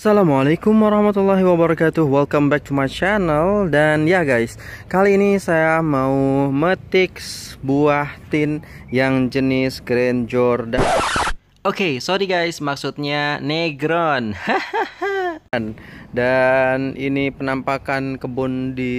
Assalamualaikum warahmatullahi wabarakatuh. Welcome back to my channel. Dan ya guys Kali ini saya mau metik buah tin Yang jenis Grand Jordan. Oke okay, sorry guys Maksudnya Negron. Dan ini penampakan kebun di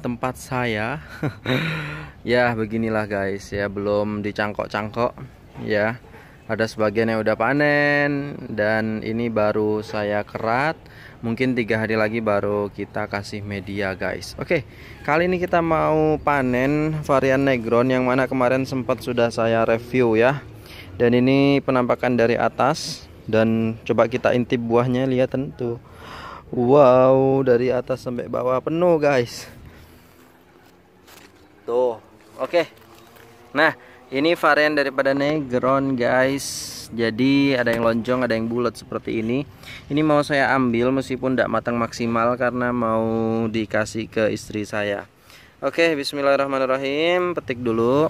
tempat saya. Ya beginilah guys Ya belum dicangkok-cangkok Ya ada sebagian yang udah panen dan ini baru saya kerat. Mungkin tiga hari lagi baru kita kasih media guys. Oke kali ini kita mau panen varian negron yang mana kemarin sempat sudah saya review ya. Dan ini penampakan dari atas dan coba kita intip buahnya lihat tentu. Wow dari atas sampai bawah penuh guys. Tuh oke. Nah ini varian daripada negron guys. Jadi ada yang lonjong ada yang bulat seperti ini. Ini mau saya ambil meskipun tidak matang maksimal karena mau dikasih ke istri saya. Oke bismillahirrahmanirrahim. Petik dulu.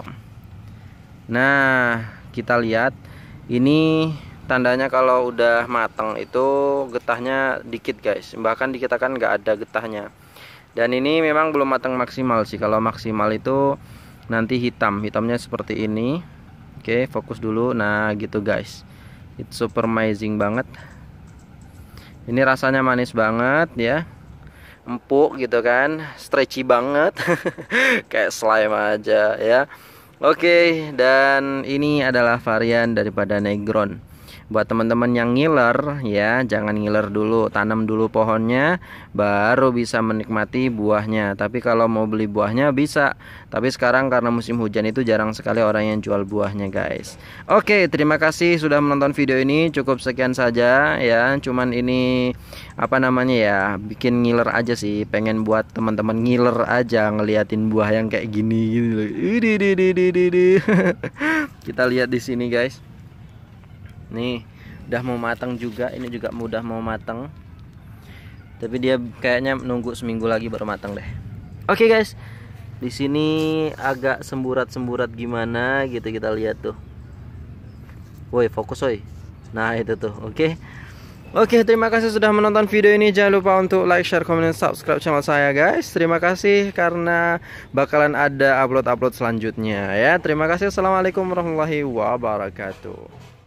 Nah kita lihat. Ini tandanya kalau udah matang itu getahnya dikit guys. Bahkan di kita kan nggak ada getahnya. Dan ini memang belum matang maksimal sih. Kalau maksimal itu nanti hitam hitamnya seperti ini. Oke fokus dulu. Nah gitu guys. Itu super amazing banget. Ini rasanya manis banget ya. Empuk gitu kan. Stretchy banget. Kayak slime aja ya. Oke dan ini adalah varian daripada negron buat teman-teman yang ngiler ya jangan ngiler dulu tanam dulu pohonnya baru bisa menikmati buahnya. Tapi kalau mau beli buahnya bisa. Tapi sekarang karena musim hujan itu jarang sekali orang yang jual buahnya guys. Oke terima kasih sudah menonton video ini. Cukup sekian saja ya. Cuman ini apa namanya ya bikin ngiler aja sih. Pengen buat teman-teman ngiler aja ngeliatin buah yang kayak gini kita lihat di sini guys nih udah mau matang juga ini juga mudah mau matang tapi dia kayaknya nunggu seminggu lagi baru matang deh oke okay, guys di sini agak semburat-semburat gimana gitu kita lihat tuh woi fokus woi nah itu tuh oke okay? Oke, terima kasih sudah menonton video ini. Jangan lupa untuk like, share, komen, dan subscribe channel saya, guys. Terima kasih karena bakalan ada upload-upload selanjutnya ya. Terima kasih. Assalamualaikum warahmatullahi wabarakatuh.